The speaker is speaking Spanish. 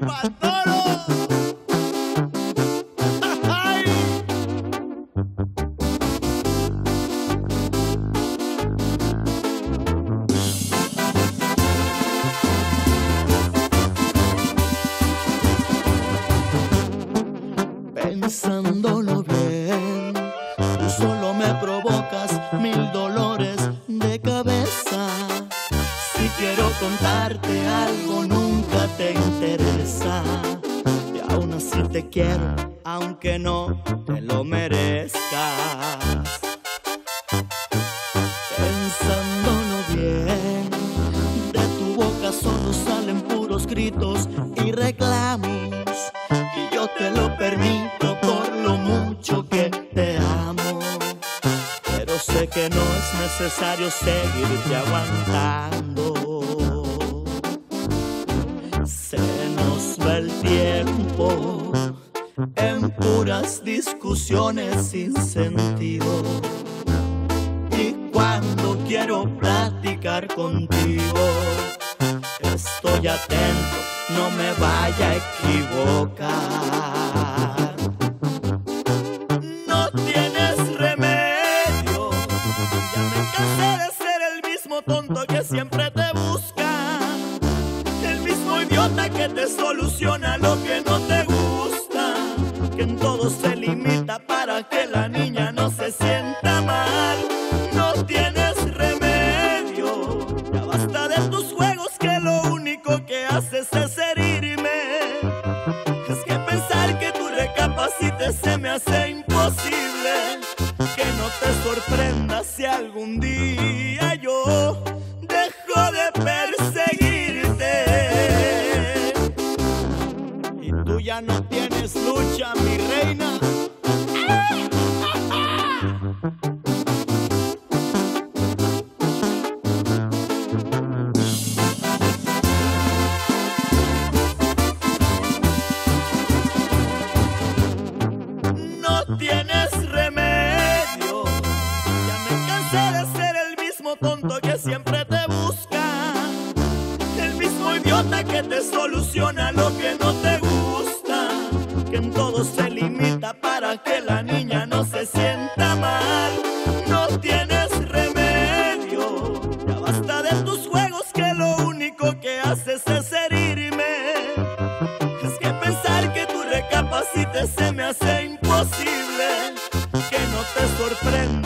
Pastoro. Pensándolo bien, tú solo me provocas mil dolores de cabeza. Si quiero contarte algo, nunca te te quiero, aunque no te lo merezcas. Pensándolo bien, de tu boca solo salen puros gritos y reclamos. Y yo te lo permito por lo mucho que te amo. Pero sé que no es necesario seguirte aguantando. Se nos va el tiempo discusiones sin sentido. Y cuando quiero platicar contigo, estoy atento, no me vaya a equivocar. No tienes remedio, ya me cansé de ser el mismo tonto que siempre te busca, el mismo idiota que te soluciona lo que no te sienta mal. No tienes remedio, ya basta de tus juegos que lo único que haces es herirme. Es que pensar que tú recapacites se me hace imposible. Que no te sorprenda si algún día yo dejo de perseguirte. Y tú ya no tienes lucha, mi reina. No tienes remedio. Ya me de ser el mismo tonto que siempre te busca. El mismo idiota que te soluciona lo que no te gusta. Que en todo se limita para que la niña no se sienta mal. No tienes remedio. Ya basta de tus juegos que lo único que haces es herirme. Es que pensar que tú recapacites se me hace imposible. Que no te sorprenda